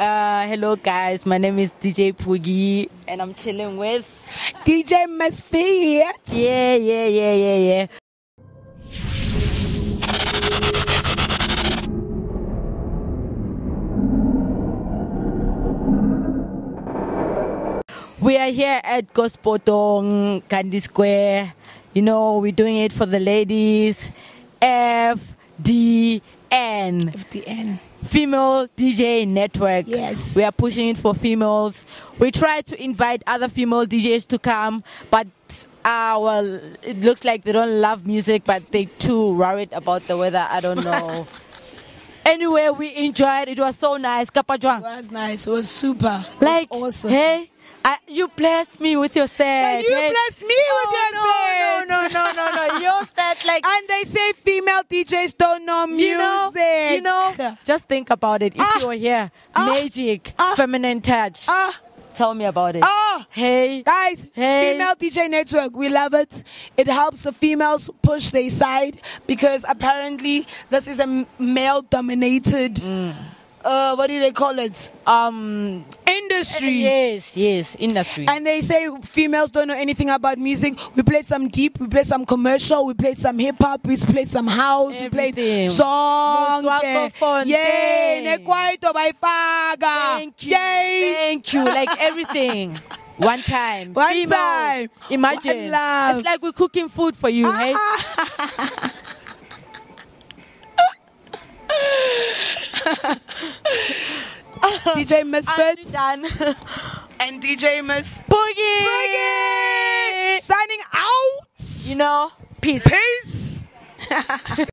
Uh, hello guys, my name is DJ Puggy, and I'm chilling with DJ Misfit. yeah, yeah, yeah, yeah, yeah. We are here at Gospotong Candy Square. You know, we're doing it for the ladies. FDN. FDN. Female DJ Network. Yes. We are pushing it for females. We try to invite other female DJs to come, but uh, well, it looks like they don't love music, but they too worried about the weather. I don't know. anyway, we enjoyed. It was so nice. Kapa It was nice. It was super. It was Like, awesome. hey, I, you blessed me with your set. And you hey. blessed me with Oh, your set. no, no, no. Like, And they say female DJs don't know music. you know, you know, just think about it. If Ah. you were here, Ah. magic, Ah. feminine touch. Ah, Tell me about it. ah. Hey, Guys, Hey. female DJ network, we love it. It helps the females push their side because apparently this is a male dominated, Mm. uh, what do they call it? um, Industry. yes, yes, industry. And they say females don't know anything about music. We played some deep, we played some commercial, we played some hip hop, we played some house, we Everything. played song. Eh. Yay. Thank you, Yay. thank you, like everything. One time, One Females. time. Imagine, One love. it's like we're cooking food for you, hey? Ah. DJ Misfits and DJ Miss Boogie. Boogie signing out. You know, peace. Peace.